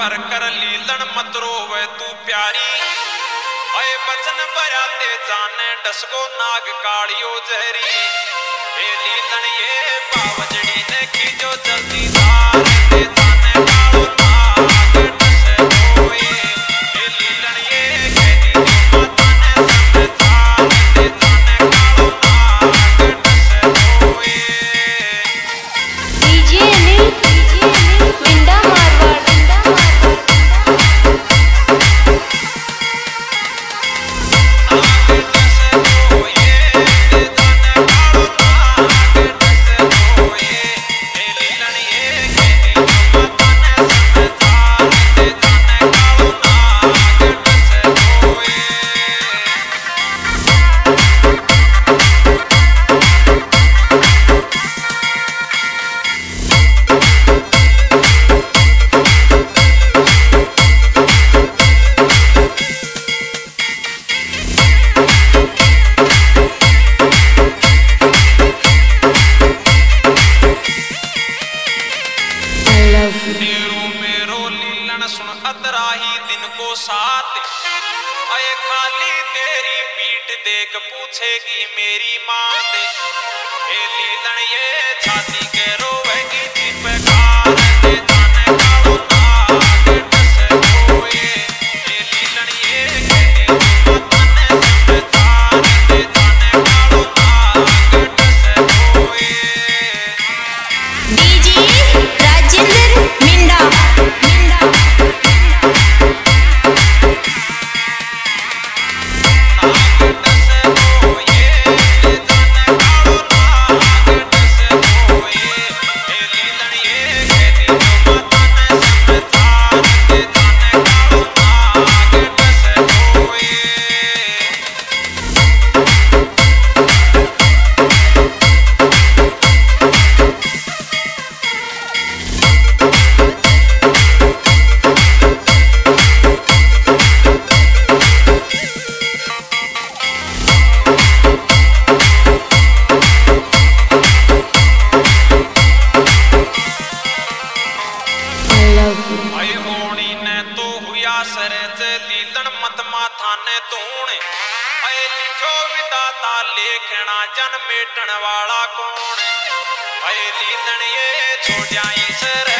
भर कर लीलन मतरो तू प्यारी। अये बचन बयाते जाने डसको नाग कालियो जहरी। ए लीलन को साथ। अये खाली तेरी पीठ देख पूछेगी मेरी माँ ए लीलन ये छाती के रो ਦੇਖਣਾ ਜਨ ਮੇਟਣ ਵਾਲਾ ਕੋਣ ਓਏ ਲੀਦਣੀਏ ਜੋ ਜਾਈ ਸਰੇ